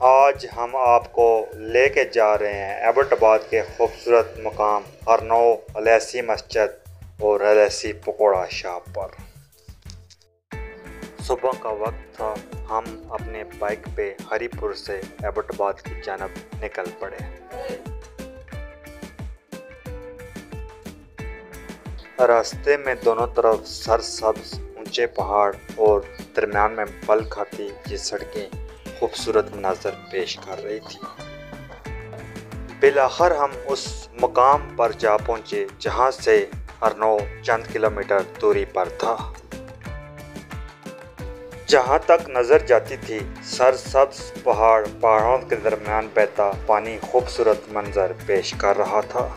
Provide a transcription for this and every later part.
آج ہم آپ کو لے کے جا رہے ہیں ایبٹ آباد کے خوبصورت مقام ہرنو الیسی مسجد اور الیسی پکوڑا شاپ پر۔ صبح کا وقت تھا، ہم اپنے بائک پہ ہری پور سے ایبٹ آباد کی جانب نکل پڑے۔ راستے میں دونوں طرف سر سبز اونچے پہاڑ اور درمیان میں پل کھاتی یہ جی سڑکیں۔ خوبصورت مناظر پیش کر رہی تھی۔ بالآخر ہم اس مقام پر جا پہنچے جہاں سے ہرنو چند کلومیٹر دوری پر تھا۔ جہاں تک نظر جاتی تھی، سر سبز پہاڑ، پہاڑوں کے درمیان بہتا پانی خوبصورت منظر پیش کر رہا تھا۔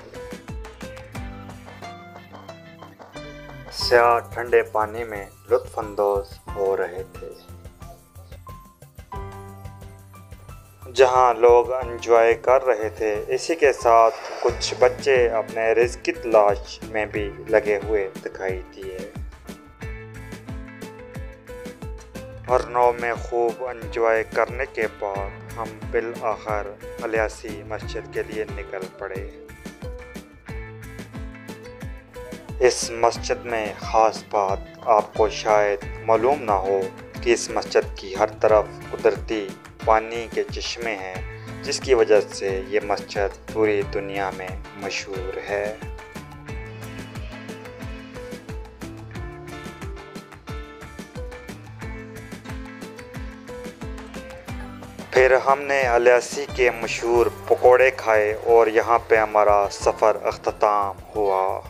سیاہ ٹھنڈے پانی میں لطف اندوز ہو رہے تھے۔ جہاں لوگ انجوائے کر رہے تھے، اسی کے ساتھ کچھ بچے اپنے رزق کی تلاش میں بھی لگے ہوئے دکھائی دیے۔ ہرنو میں خوب انجوائے کرنے کے بعد ہم بالآخر الیاسی مسجد کے لیے نکل پڑے۔ اس مسجد میں خاص بات آپ کو شاید معلوم نہ ہو کہ اس مسجد کی ہر طرف قدرتی پانی کے چشمے ہیں، جس کی وجہ سے یہ مسجد پوری دنیا میں مشہور ہے۔ پھر ہم نے الیاسی کے مشہور پکوڑے کھائے اور یہاں پہ ہمارا سفر اختتام ہوا۔